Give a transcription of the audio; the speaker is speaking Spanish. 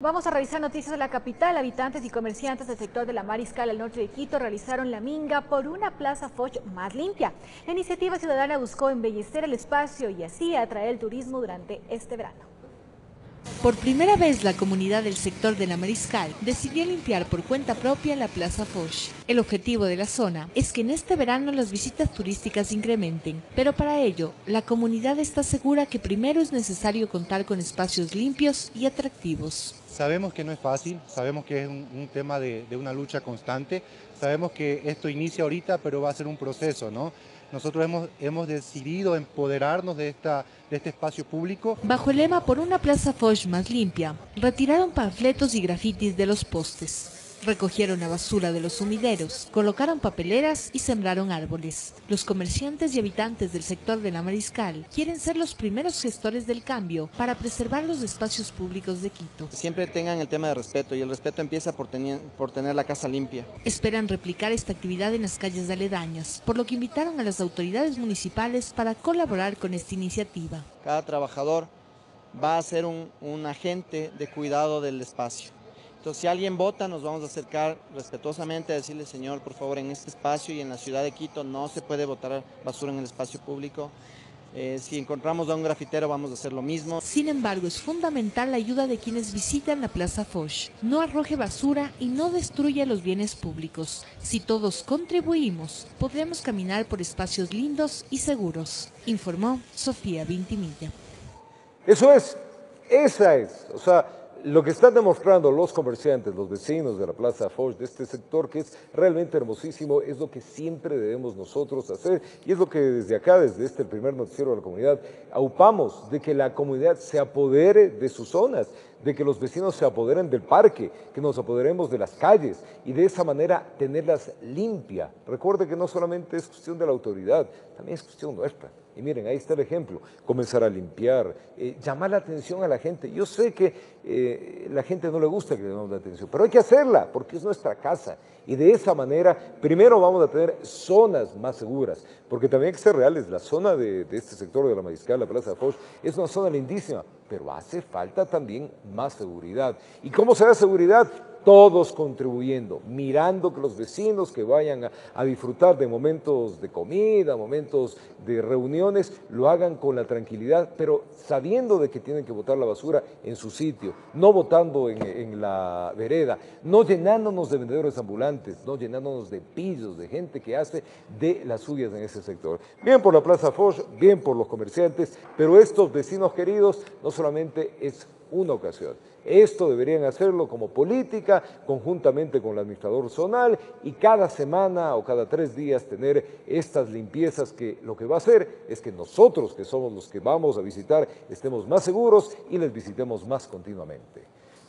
Vamos a revisar noticias de la capital. Habitantes y comerciantes del sector de la Mariscal al norte de Quito realizaron la minga por una plaza Foch más limpia. La iniciativa ciudadana buscó embellecer el espacio y así atraer el turismo durante este verano. Por primera vez la comunidad del sector de la Mariscal decidió limpiar por cuenta propia la Plaza Foch. El objetivo de la zona es que en este verano las visitas turísticas incrementen, pero para ello la comunidad está segura que primero es necesario contar con espacios limpios y atractivos. Sabemos que no es fácil, sabemos que es un, tema de, una lucha constante, sabemos que esto inicia ahorita, pero va a ser un proceso, ¿no? Nosotros hemos, decidido empoderarnos de, de este espacio público. Bajo el lema Por una Plaza Foch más limpia, retiraron panfletos y grafitis de los postes. Recogieron la basura de los sumideros, colocaron papeleras y sembraron árboles. Los comerciantes y habitantes del sector de la Mariscal quieren ser los primeros gestores del cambio para preservar los espacios públicos de Quito. Siempre tengan el tema de respeto y el respeto empieza por tener, por tener la casa limpia. Esperan replicar esta actividad en las calles aledañas, por lo que invitaron a las autoridades municipales para colaborar con esta iniciativa. Cada trabajador va a ser un, un agente de cuidado del espacio. Entonces, si alguien vota, nos vamos a acercar respetuosamente a decirle, señor, por favor, en este espacio y en la ciudad de Quito no se puede botar basura en el espacio público. Eh, si encontramos a un grafitero vamos a hacer lo mismo. Sin embargo, es fundamental la ayuda de quienes visitan la Plaza Foch. No arroje basura y no destruya los bienes públicos. Si todos contribuimos, podremos caminar por espacios lindos y seguros, informó Sofía Vintimilla. Eso es, esa es, o sea, lo que están demostrando los comerciantes, los vecinos de la Plaza Foch, de este sector que es realmente hermosísimo, es lo que siempre debemos nosotros hacer y es lo que desde acá, desde este primer noticiero de la comunidad, aupamos de que la comunidad se apodere de sus zonas, de que los vecinos se apoderen del parque, que nos apoderemos de las calles y de esa manera tenerlas limpias. Recuerde que no solamente es cuestión de la autoridad, también es cuestión nuestra. Y miren, ahí está el ejemplo, comenzar a limpiar, eh, llamar la atención a la gente. Yo sé que eh, la gente no le gusta que le demos la atención, pero hay que hacerla porque es nuestra casa. Y de esa manera, primero vamos a tener zonas más seguras, porque también hay que ser reales, la zona de, este sector de la Mariscal, la Plaza de Foch, es una zona lindísima, pero hace falta también más seguridad. ¿Y cómo será seguridad? Todos contribuyendo, mirando que los vecinos que vayan a, disfrutar de momentos de comida, momentos de reuniones, lo hagan con la tranquilidad, pero sabiendo de que tienen que botar la basura en su sitio, no botando en, la vereda, no llenándonos de vendedores ambulantes, no llenándonos de pillos, de gente que hace de las suyas en ese sector. Bien por la Plaza Foch, bien por los comerciantes, pero estos vecinos queridos no solamente es una ocasión. Esto deberían hacerlo como política, conjuntamente con el administrador zonal y cada semana o cada tres días tener estas limpiezas que lo que va a hacer es que nosotros, que somos los que vamos a visitar, estemos más seguros y les visitemos más continuamente.